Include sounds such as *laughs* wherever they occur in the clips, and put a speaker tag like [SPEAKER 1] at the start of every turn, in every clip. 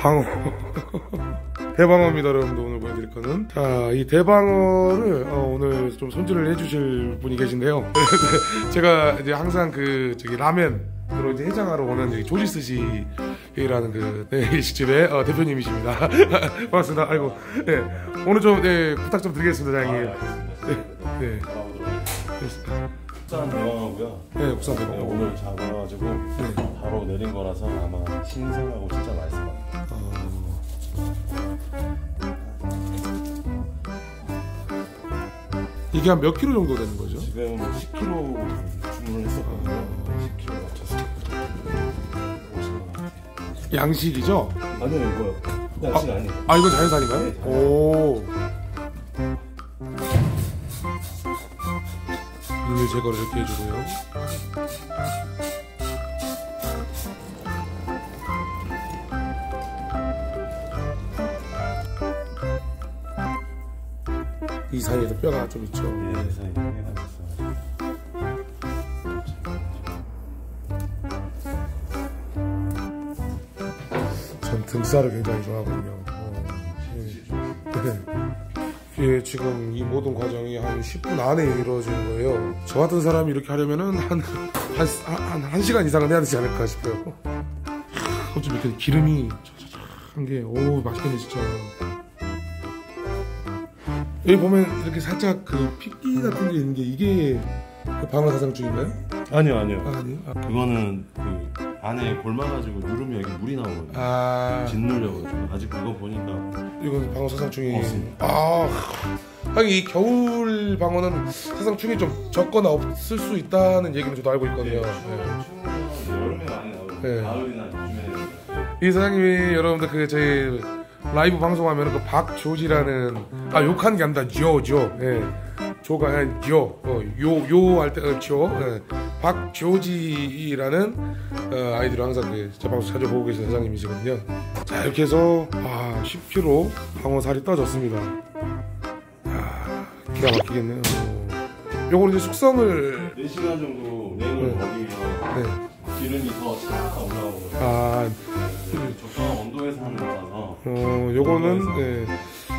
[SPEAKER 1] 방어 *laughs* 대방어입니다 여러분들. 오늘 보여드릴 거는. 자 이 대방어를 어, 오늘 좀 손질을 해주실 분이 계신데요. *laughs* 제가 이제 항상 그 저기 라면 으로 이제 해장하러 오는 저기 조지 스시라는 그 네, *laughs* 일식집의 어, 대표님이십니다. 반갑습니다. 아이고. 네. 오늘 좀 네, 부탁 좀 드리겠습니다 사장님. 네, 네.
[SPEAKER 2] 국산 대왕하고요.
[SPEAKER 1] 네 국산
[SPEAKER 2] 네,
[SPEAKER 1] 대방어
[SPEAKER 2] 오늘 잡아가지고
[SPEAKER 1] 네.
[SPEAKER 2] 바로 내린 거라서 아마 신선하고 진짜 맛있을 것 같아요.
[SPEAKER 1] 이게 한 몇 킬로 정도 되는 거죠?
[SPEAKER 2] 지금 10kg 주문을 했었거든요. 10kg 맞춰서 50만 원.
[SPEAKER 1] 양식이죠?
[SPEAKER 2] 아니요 이거요. 양식 아 니에요.
[SPEAKER 1] 아 이건 자연산인가요?
[SPEAKER 2] 네.
[SPEAKER 1] 오. 이물 제거를 이렇게 해주고요. 이 사이에도 뼈가 좀 있죠.
[SPEAKER 2] 예, 그래서 이렇게 해놨어요.
[SPEAKER 1] 전 등살을 굉장히 좋아하거든요. 어, 예. 네. 이게 지금 이 모든 과정이 한 10분 안에 이루어지는 거예요. 저 같은 사람이 이렇게 하려면은 한, 한, 한, 한 시간 이상은 해야 되지 않을까 싶어요. 어쩜 이렇게 기름이 한 게, 오, 맛있겠네, 진짜. 여기 보면 이렇게 살짝 그 핏기 같은 게 있는 게 이게 그 방어 사상충인가요?
[SPEAKER 2] 아니요 아니요.
[SPEAKER 1] 아, 아니요. 아,
[SPEAKER 2] 그거는 그 안에 골마가지고 누르면 여기 물이 나오거든요.
[SPEAKER 1] 아
[SPEAKER 2] 짓눌려가지고 아직 그거 보니까
[SPEAKER 1] 이건 방어 사상충이.
[SPEAKER 2] 없습니다.
[SPEAKER 1] 아, 하긴 이 겨울 방어는 사상충이 좀 적거나 없을 수 있다는 얘기는 저도 알고 있거든요. 네.
[SPEAKER 2] 여름에 많이 나오고
[SPEAKER 1] 네.
[SPEAKER 2] 가을이나 요즘에
[SPEAKER 1] 이 사장님이 여러분들 그 저희 라이브 방송하면 그 박조지라는 아 욕하는 게 아니라 조조 예 조가 아니라 조요요 할때 조 예. 박조지라는 어, 아이들을 항상 그 제 방송 자주 보고 계신 사장님이시거든요. 자 이렇게 해서 아 10kg 방어살이 떠졌습니다. 아 기가 막히겠네요. 요거는 이제 숙성을
[SPEAKER 2] 4시간 정도 냉을
[SPEAKER 1] 네.
[SPEAKER 2] 위해서
[SPEAKER 1] 네.
[SPEAKER 2] 기름이 더 차가 올라오고.
[SPEAKER 1] 아.
[SPEAKER 2] 적당한 온도에서 하는 거라서.
[SPEAKER 1] 어, 요거는 예,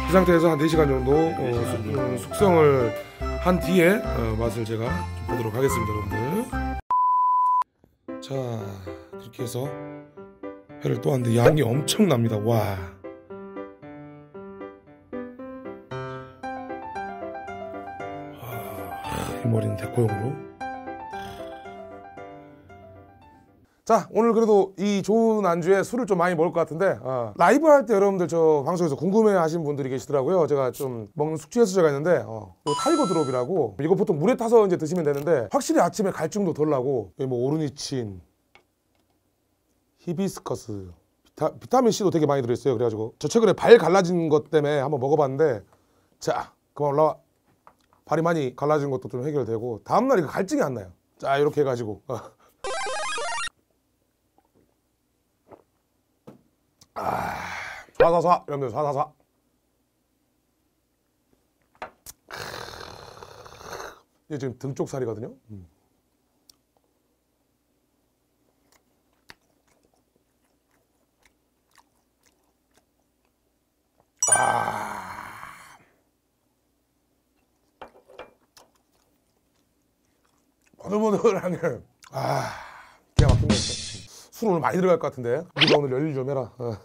[SPEAKER 1] 이 상태에서 한 4시간 정도 어, 숙- 어, 숙성을 한 뒤에 어, 맛을 제가 좀 보도록 하겠습니다, 여러분들. 자, 그렇게 해서 회를 또 하는데 양이 엄청납니다. 와. 아, 이 머리는 deco용으로. 자 오늘 그래도 이 좋은 안주에 술을 좀 많이 먹을 것 같은데 어, 라이브 할 때 여러분들 저 방송에서 궁금해 하신 분들이 계시더라고요. 제가 좀 먹는 숙취 해소제가 있는데 어, 요 타이거 드롭이라고 이거 보통 물에 타서 이제 드시면 되는데 확실히 아침에 갈증도 덜 나고 뭐 오르니친 히비스커스 비타, 비타 민 C도 되게 많이 들어있어요. 그래가지고 저 최근에 발 갈라진 것 때문에 한번 먹어봤는데 자 그만 올라와. 발이 많이 갈라진 것도 좀 해결되고 다음날 이거 갈증이 안 나요. 자 이렇게 해가지고 어. 사사사 이러면 사사사. 이게 지금 등쪽 살이거든요? 음. 아. 보들보들하게 오늘 많이 들어갈 것 같은데. 우리가 오늘 열일 좀 해라. 어.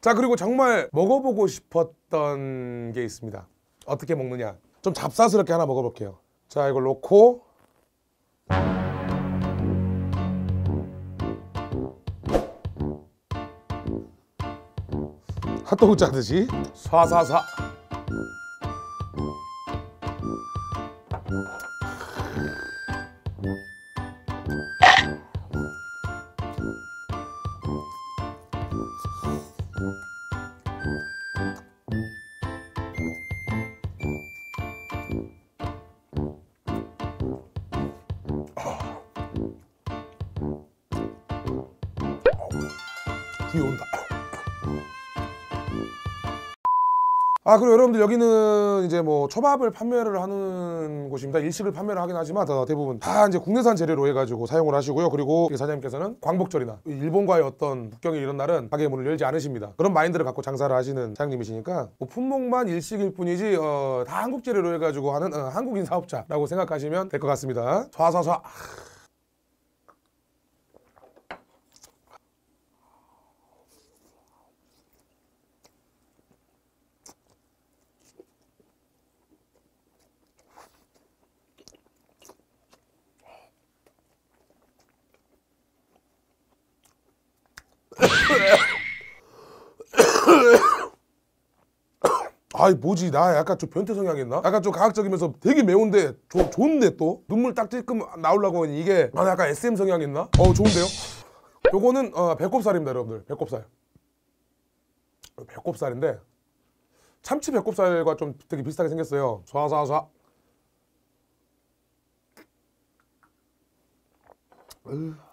[SPEAKER 1] 자 그리고 정말 먹어보고 싶었던 게 있습니다. 어떻게 먹느냐. 좀 잡사스럽게 하나 먹어볼게요. 자 이걸 놓고. 핫도그 짜듯이. 쏴사사 뒤에 온다. 아 그리고 여러분들 여기는 이제 뭐 초밥을 판매를 하는 곳입니다. 일식을 판매를 하긴 하지만 다 대부분 다 이제 국내산 재료로 해가지고 사용을 하시고요. 그리고 사장님께서는 광복절이나 일본과의 어떤 북경이 이런 날은 가게 문을 열지 않으십니다. 그런 마인드를 갖고 장사를 하시는 사장님이시니까 뭐 품목만 일식일 뿐이지 어, 다 한국 재료로 해가지고 하는 어, 한국인 사업자라고 생각하시면 될 것 같습니다. 쏴쏴쏴. 아이 뭐지 나 약간 좀 변태 성향이었나? 약간 좀 과학적이면서 되게 매운데 조, 좋은데 또 눈물 딱 찔끔 나오려고 하니 이게 아 약간 SM 성향이었나? 어 좋은데요? 요거는 어, 배꼽살입니다 여러분들 배꼽살 배꼽살인데 참치 배꼽살과 좀 되게 비슷하게 생겼어요 쏴쏴쏴 으.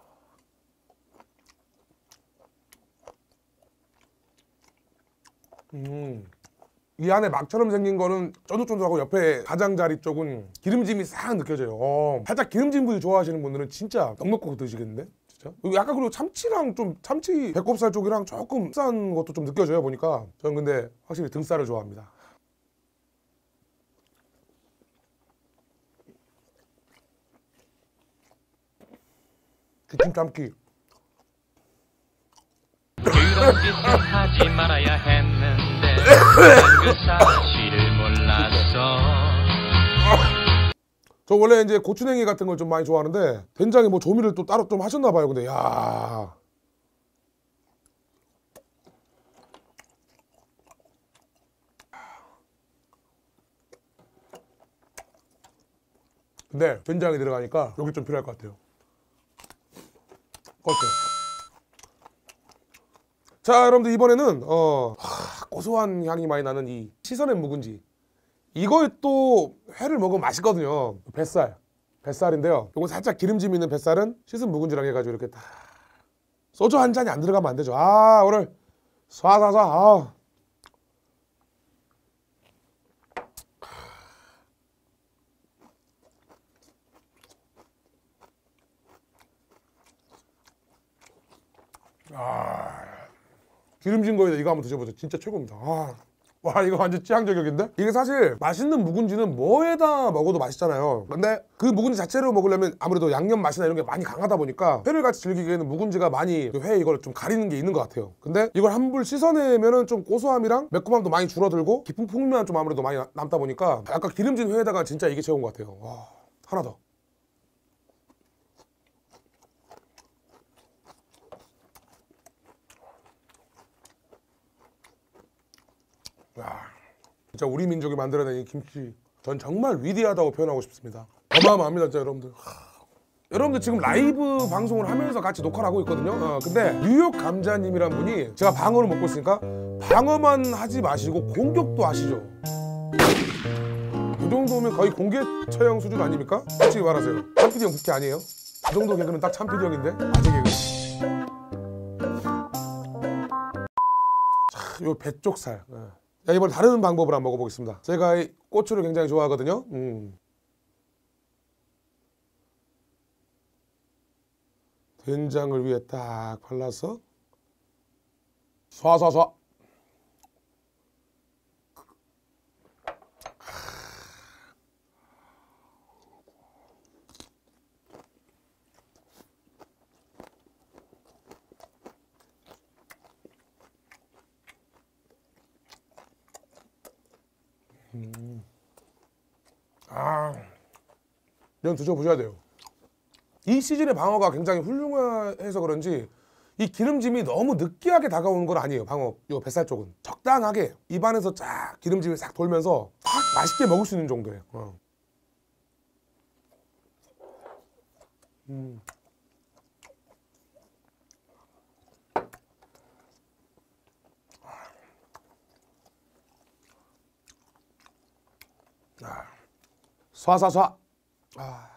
[SPEAKER 1] 음. 이 안에 막처럼 생긴 거는 쫀득쫀득하고 옆에 가장자리 쪽은 기름짐이 싹 느껴져요. 어, 살짝 기름진 부위 좋아하시는 분들은 진짜 넉넉하게 드시겠는데? 진짜? 약간 그리고 참치랑 좀 참치 배꼽살 쪽이랑 조금 싼 것도 좀 느껴져요 보니까 저는 근데 확실히 등살을 좋아합니다. 기침 참기.
[SPEAKER 3] 하지 말아야 난 몰랐어
[SPEAKER 1] 저 원래 이제 고추냉이 같은 걸 좀 많이 좋아하는데 된장에 뭐 조미를 또 따로 좀 하셨나 봐요. 근데 야. 근데 된장이 들어가니까 여기 좀 필요할 것 같아요. 어때요? 자, 여러분들 이번에는 어 하, 고소한 향이 많이 나는 이 시선의 묵은지 이거에 또 회를 먹으면 맛있거든요. 뱃살. 뱃살인데요. 요거 살짝 기름짐 있는 뱃살은 씻은 묵은지랑 해가지고 이렇게 딱 소주 한 잔이 안 들어가면 안 되죠. 아 오늘 쏴쏴쏴 아. 아. 기름진 거에다 이거 한번 드셔보세요. 진짜 최고입니다. 아. 와 이거 완전 취향 저격인데? 이게 사실 맛있는 묵은지는 뭐에다 먹어도 맛있잖아요 근데 그 묵은지 자체로 먹으려면 아무래도 양념 맛이나 이런 게 많이 강하다 보니까 회를 같이 즐기기에는 묵은지가 많이 그회 이걸 좀 가리는 게 있는 것 같아요 근데 이걸 한불 씻어내면은 좀 고소함이랑 매콤함도 많이 줄어들고 깊은 풍미만 좀 아무래도 많이 나- 남다 보니까 약간 기름진 회에다가 진짜 이게 최고인 것 같아요 와 하나 더 야, 진짜 우리 민족이 만들어낸 이 김치 전 정말 위대하다고 표현하고 싶습니다. 어마어마합니다, 진짜 여러분들. 하. 여러분들 지금 라이브 방송을 하면서 같이 녹화를 하고 있거든요. 어, 근데 뉴욕 감자님이란 분이 제가 방어를 먹고 있으니까 방어만 하지 마시고 공격도 하시죠. 이 정도면 거의 공개 처형 수준 아닙니까? 솔직히 말하세요. 참피디 형 그렇게 아니에요? 이 정도 개그는 딱 참피디 형인데 아재 개그. 자, 요 배쪽살. 예. 자, 이번 다른 방법을 한번 먹어보겠습니다. 제가 이 고추를 굉장히 좋아하거든요. 음. 된장을 위에 딱 발라서 쏴쏴쏴. 드셔보셔야 돼요. 이 시즌의 방어가 굉장히 훌륭해서 그런지 이 기름짐이 너무 느끼하게 다가오는 건 아니에요. 방어 요 뱃살 쪽은 적당하게 입안에서 쫙 기름짐이 싹 돌면서 확 맛있게 먹을 수 있는 정도예요. 어. 음. 쏴쏴쏴. 아.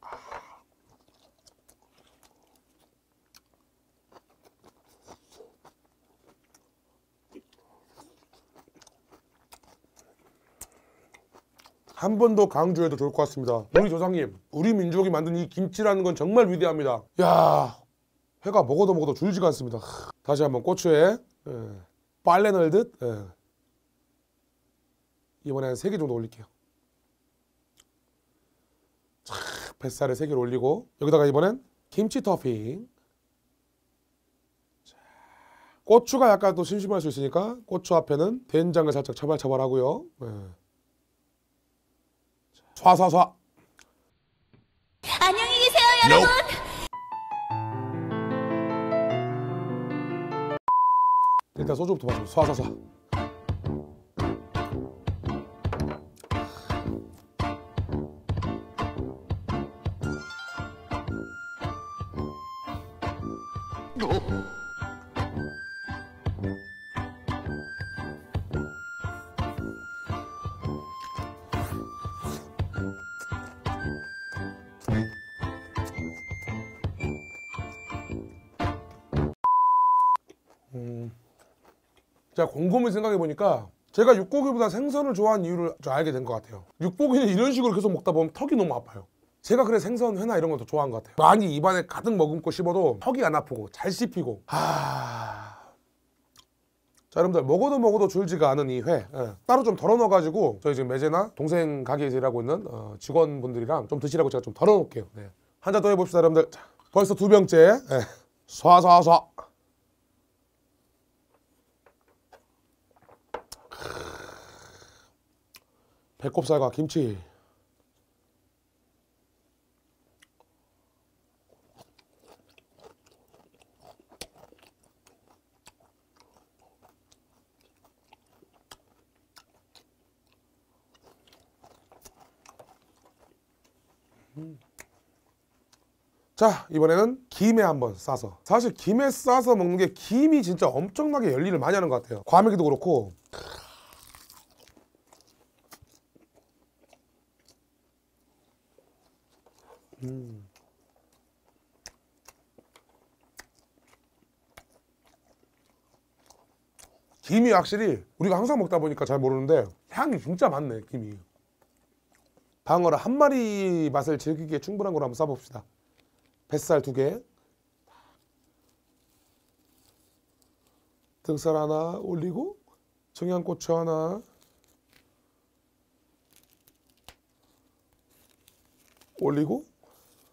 [SPEAKER 1] 아. 한 번 더 강조해도 좋을 것 같습니다 우리 조상님 우리 민족이 만든 이 김치라는 건 정말 위대합니다 야 회가 먹어도 먹어도 줄지가 않습니다 다시 한번 고추에 빨래 널듯 예. 이번에 한세개 정도 올릴게요. 자, 뱃살에 세 개를 올리고 여기다가 이번엔 김치 토핑. 자, 고추가 약간 또 심심할 수 있으니까 고추 앞에는 된장을 살짝 처발처발하고요. 예. 자, 쏴쏴쏴.
[SPEAKER 4] 안녕히 계세요, 여러분.
[SPEAKER 1] 일단 소주부터 마시고 쏴쏴쏴. 제가 곰곰이 생각해 보니까 제가 육고기보다 생선을 좋아하는 이유를 좀 알게 된 것 같아요. 육고기는 이런 식으로 계속 먹다 보면 턱이 너무 아파요. 제가 그래 생선 회나 이런 걸 더 좋아한 것 같아요. 많이 입안에 가득 머금고 씹어도 턱이 안 아프고 잘 씹히고. 아. 자 여러분들 먹어도 먹어도 줄지가 않은 이 회 따로 좀 덜어 넣어가지고 저희 지금 매제나 동생 가게에서 일하고 있는 어, 직원분들이랑 좀 드시라고 제가 좀 덜어 놓을게요. 네. 한잔 더 해봅시다 여러분들. 자, 벌써 두 병째. 네. 쏴쏴쏴. 배꼽살과 김치. 음. 자 이번에는 김에 한번 싸서 사실 김에 싸서 먹는 게 김이 진짜 엄청나게 열일을 많이 하는 것 같아요 과메기도 그렇고 김이 확실히 우리가 항상 먹다 보니까 잘 모르는데 향이 진짜 많네 김이. 방어를 한 마리 맛을 즐기기에 충분한 걸로 한번 싸봅시다. 뱃살 두개. 등살 하나 올리고 청양고추 하나. 올리고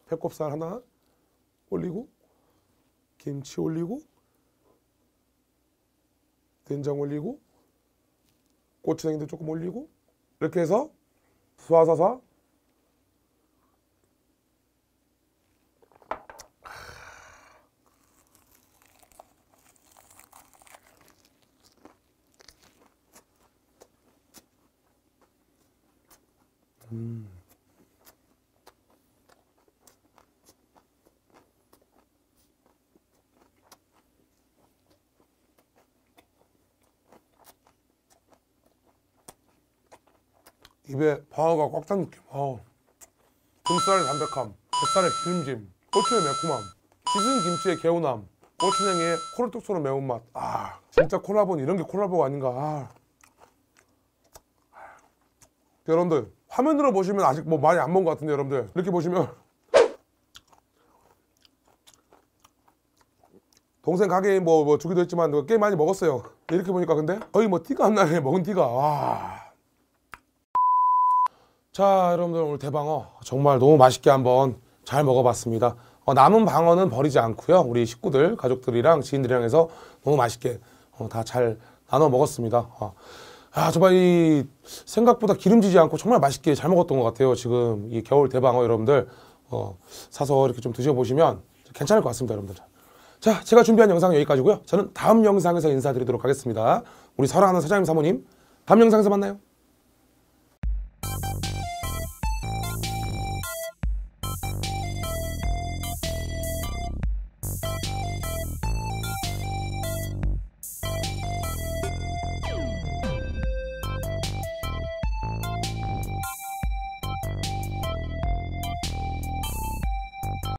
[SPEAKER 1] 배꼽살 하나 올리고 김치 올리고 된장 올리고 고추냉이도 조금 올리고 이렇게 해서 쏴쏴쏴 입에 방어가 꽉 찬 느낌. 어. 등살의 담백함, 뱃살의 기름짐, 고추의 매콤함, 씻은 김치의 개운함, 고추냉이의 코를 뚝 쏘는 매운맛. 아, 진짜 콜라보는 이런 게 콜라보가 아닌가. 아. 여러분들 화면으로 보시면 아직 뭐 많이 안 먹은 것 같은데 여러분들 이렇게 보시면 동생 가게에 뭐, 뭐 주기도 했지만 꽤 많이 먹었어요. 이렇게 보니까 근데 거의 뭐 티가 안 나네 먹은 티가. 와. 자 여러분들 오늘 대방어 정말 너무 맛있게 한번 잘 먹어봤습니다. 어, 남은 방어는 버리지 않고요. 우리 식구들 가족들이랑 지인들이랑 해서 너무 맛있게 어, 다잘 나눠 먹었습니다. 어. 아 정말 이 생각보다 기름지지 않고 정말 맛있게 잘 먹었던 것 같아요 지금. 이 겨울 대방어 여러분들. 어, 사서 이렇게 좀 드셔보시면 괜찮을 것 같습니다 여러분들. 자 제가 준비한 영상은 여기까지고요. 저는 다음 영상에서 인사드리도록 하겠습니다. 우리 사랑하는 사장님 사모님 다음 영상에서 만나요